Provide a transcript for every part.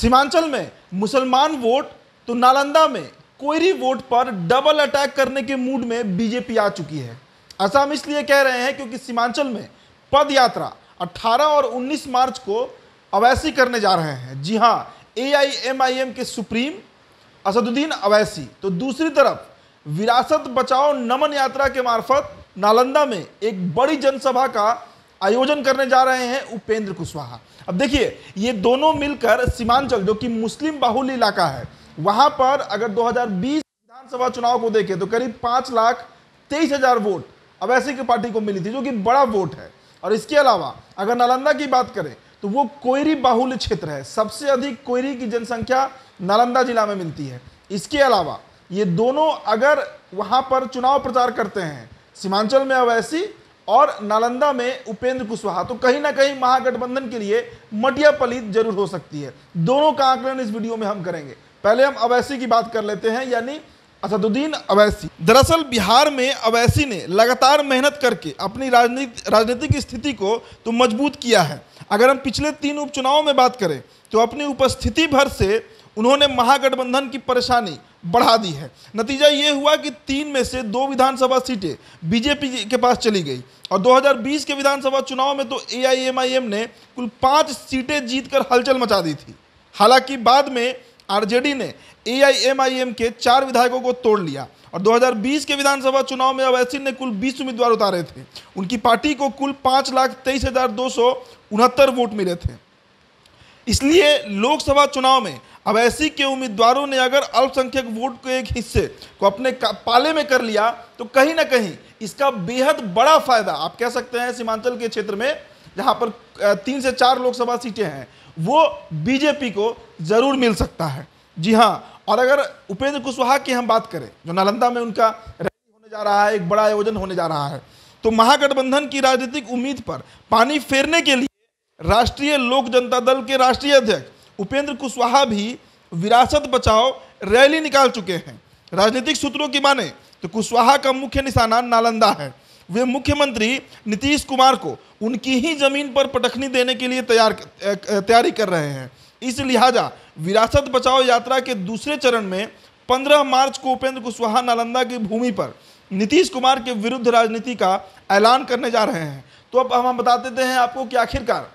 सीमांचल में, मुसलमान वोट तो नालंदा में, कोयरी वोट पर डबल अटैक करने के मूड में बीजेपी आ चुकी है। ऐसा हम इसलिए कह रहे हैं क्योंकि सीमांचल में पद यात्रा 18 और 19 मार्च को अवैसी करने जा रहे हैं। जी हाँ ए के सुप्रीम असदुद्दीन अवैसी। तो दूसरी तरफ़, विरासत बचाओ नमन यात्रा के मार्फत नालंदा में एक बड़ी जनसभा का आयोजन करने जा रहे हैं उपेंद्र कुशवाहा। अब देखिए, ये दोनों मिलकर सीमांचल, जो कि मुस्लिम बाहुल्य इलाका है, वहाँ पर अगर 2020 विधानसभा चुनाव को देखें तो करीब पाँच लाख तेईस हज़ार वोट अवैसी की पार्टी को मिली थी, जो कि बड़ा वोट है। और इसके अलावा, अगर नालंदा की बात करें तो वो कोयरी बाहुल्य क्षेत्र है। सबसे अधिक कोयरी की जनसंख्या नालंदा जिला में मिलती है। इसके अलावा, ये दोनों अगर वहाँ पर चुनाव प्रचार करते हैं, सीमांचल में अवैसी और नालंदा में उपेंद्र कुशवाहा। तो कहीं ना कहीं महागठबंधन के लिए मटिया पलीत ज़रूर हो सकती है। दोनों का आकलन इस वीडियो में हम करेंगे। पहले हम अवैसी की बात कर लेते हैं, यानी असदुद्दीन अवैसी। दरअसल बिहार में अवैसी ने लगातार मेहनत करके अपनी राजनीति राजनीतिक स्थिति को तो मज़बूत किया है। अगर हम पिछले तीन उपचुनावों में बात करें तो अपनी उपस्थिति भर से उन्होंने महागठबंधन की परेशानी बढ़ा दी है। नतीजा ये हुआ कि तीन में से दो विधानसभा सीटें बीजेपी के पास चली गई और 2020 के विधानसभा चुनाव में तो एआईएमआईएम ने कुल पाँच सीटें जीतकर हलचल मचा दी थी। हालाँकि बाद में आरजेडी ने एआईएमआईएम के चार विधायकों को तोड़ लिया और 2020 के विधानसभा चुनाव में अवैसी ने कुल 20 उम्मीदवार उतारे थे। उनकी पार्टी को कुल पाँच लाख तेईस हज़ार दो सौ उनहत्तर वोट मिले थे। इसलिए लोकसभा चुनाव में अवैसी के उम्मीदवारों ने अगर अल्पसंख्यक वोट के एक हिस्से को अपने पाले में कर लिया तो कहीं ना कहीं इसका बेहद बड़ा फ़ायदा, आप कह सकते हैं सीमांचल के क्षेत्र में, जहाँ पर तीन से चार लोकसभा सीटें हैं, वो बीजेपी को ज़रूर मिल सकता है। जी हाँ और अगर उपेंद्र कुशवाहा की हम बात करें, जो नालंदा में उनका रैली होने जा रहा है, एक बड़ा आयोजन होने जा रहा है तो महागठबंधन की राजनीतिक उम्मीद पर पानी फेरने के लिए राष्ट्रीय लोक जनता दल के राष्ट्रीय अध्यक्ष। उपेंद्र कुशवाहा भी विरासत बचाओ रैली निकाल चुके हैं। राजनीतिक सूत्रों की माने तो कुशवाहा का मुख्य निशाना नालंदा है। वे मुख्यमंत्री नीतीश कुमार को उनकी ही ज़मीन पर पटखनी देने के लिए तैयार तैयारी कर रहे हैं। इस लिहाजा विरासत बचाओ यात्रा के दूसरे चरण में 15 मार्च को उपेंद्र कुशवाहा नालंदा की भूमि पर नीतीश कुमार के विरुद्ध राजनीति का ऐलान करने जा रहे हैं। तो अब हम बता देते हैं आपको कि आखिरकार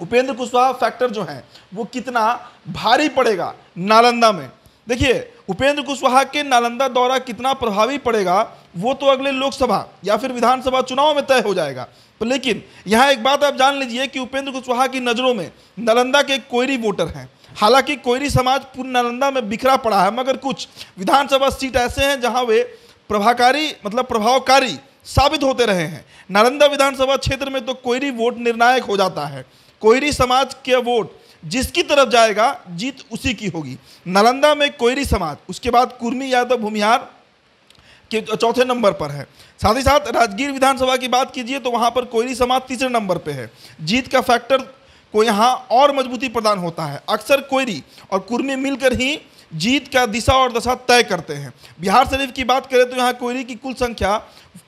उपेंद्र कुशवाहा फैक्टर जो है, वो कितना भारी पड़ेगा नालंदा में। देखिए, उपेंद्र कुशवाहा के नालंदा दौरा कितना प्रभावी पड़ेगा, वो तो अगले लोकसभा या फिर विधानसभा चुनाव में तय हो जाएगा। तो लेकिन, यहाँ एक बात आप जान लीजिए कि उपेंद्र कुशवाहा की नज़रों में नालंदा के कोयरी वोटर हैं। हालाँकि कोयरी समाज पूर्ण नालंदा में बिखरा पड़ा है, मगर कुछ विधानसभा सीट ऐसे हैं जहाँ वे प्रभाकारी मतलब प्रभावकारी साबित होते रहे हैं। नालंदा विधानसभा क्षेत्र में तो कोयरी वोट निर्णायक हो जाता है। कोयरी समाज के वोट जिसकी तरफ़ जाएगा, जीत उसी की होगी। नालंदा में कोयरी समाज, उसके बाद कुर्मी यादव भूमिहार के चौथे नंबर पर है। साथ ही साथ राजगीर विधानसभा की बात कीजिए तो वहाँ पर कोयरी समाज तीसरे नंबर पे है। जीत का फैक्टर को यहाँ और मजबूती प्रदान होता है। अक्सर कोयरी और कुर्मी मिलकर ही जीत का दिशा और दशा तय करते हैं। बिहार शरीफ की बात करें तो यहाँ कोयरी की कुल संख्या,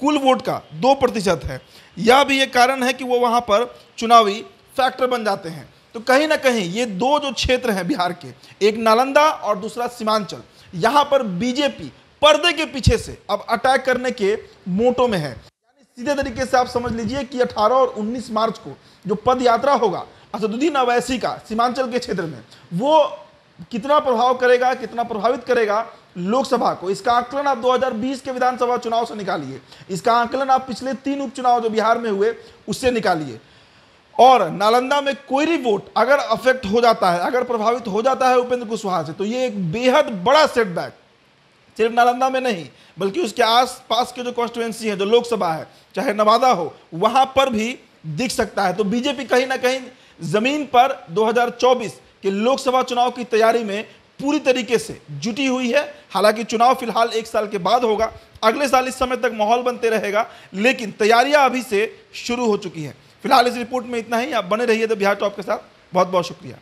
कुल वोट का दो प्रतिशत है। यह भी एक कारण है कि वो वहाँ पर चुनावी फैक्टर बन जाते हैं। तो कहीं ना कहीं ये दो जो क्षेत्र हैं बिहार के, एक नालंदा और दूसरा सीमांचल, यहाँ पर बीजेपी पर्दे के पीछे से अब अटैक करने के मोटो में है। यानी सीधे तरीके से आप समझ लीजिए कि 18 और 19 मार्च को जो पद यात्रा होगा, असदुद्दीन अवैसी का सीमांचल के क्षेत्र में, वो कितना प्रभाव करेगा, कितना प्रभावित करेगा लोकसभा को? इसका आकलन आप 2020 के विधानसभा चुनाव से निकालिए। इसका आकलन आप पिछले तीन उपचुनाव जो बिहार में हुए, उससे निकालिए। और नालंदा में कोई भी वोट अगर अफेक्ट हो जाता है, अगर प्रभावित हो जाता है उपेंद्र कुशवाहा से तो ये एक बेहद बड़ा सेटबैक सिर्फ़ नालंदा में नहीं, बल्कि उसके आस पास के जो कॉन्स्टिट्युएंसी है, जो लोकसभा है, चाहे नवादा हो, वहाँ पर भी दिख सकता है। तो बीजेपी कहीं ना कहीं ज़मीन पर 2024 के लोकसभा चुनाव की तैयारी में पूरी तरीके से जुटी हुई है। हालाँकि चुनाव फ़िलहाल एक साल के बाद होगा, अगले साल इस समय तक माहौल बनते रहेगा, लेकिन तैयारियाँ अभी से शुरू हो चुकी हैं। फ़िलहाल इस रिपोर्ट में इतना ही। आप बने रहिए द बिहार टॉप के साथ। बहुत बहुत शुक्रिया।